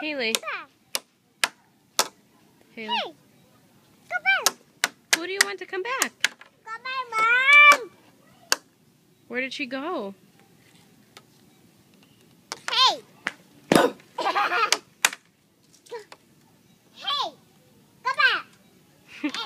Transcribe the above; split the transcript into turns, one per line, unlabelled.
Haley. Haley.
Hey, come back.
Who do you want to come back?
Come back, Mom.
Where did she go? Hey. hey, come back. Hey.